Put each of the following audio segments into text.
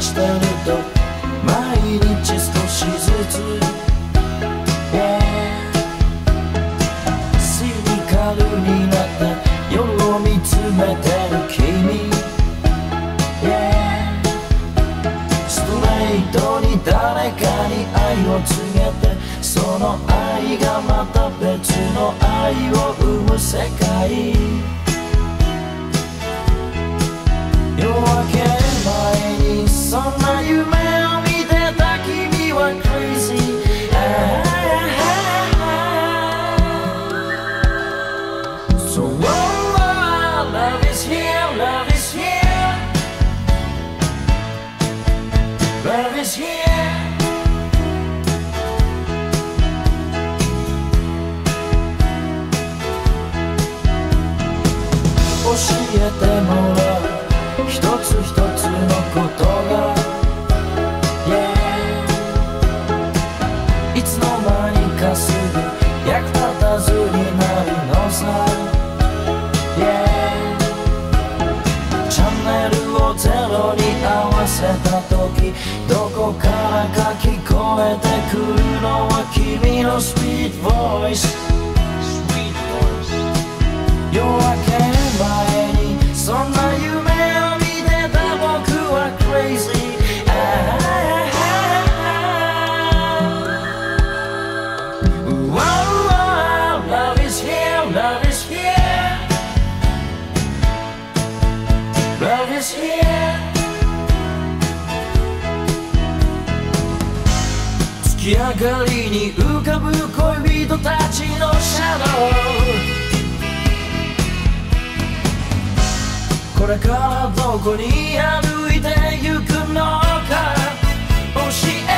してると毎日少しずつ。Yeah シニカルになって夜を見つめてる君。Yeah ストレートに誰かに愛を告げてその愛がまた別の愛を生む世界。教えてもらう一つ一つのことが。Yeah いつの間にかすぐ役立たずになるのさ。Yeah チャンネルをゼロに合わせた時どこからか聞こえてくるのは君の Sweet Voice 夜明け前にそんな夢を見てた僕は crazy Wow, wow, love is here, 月明かりに浮かぶ恋人たちのシャドウこれからどこに歩いて行くのか教え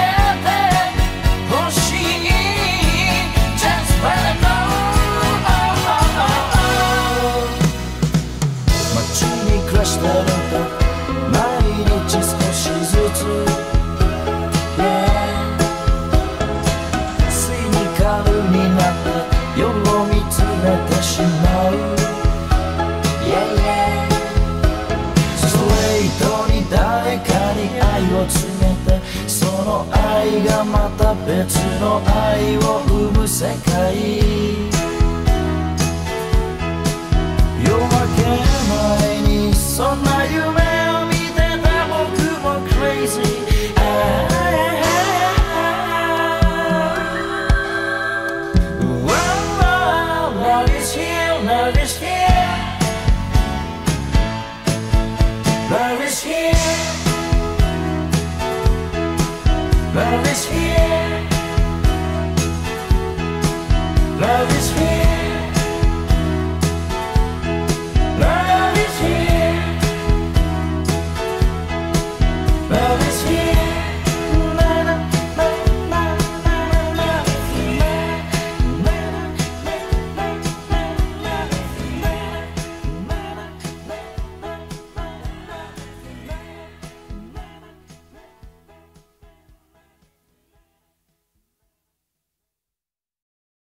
てほしい Just let it know 街に暮らしてる愛を詰めてその愛がまた別の愛を生む世界。Love is here.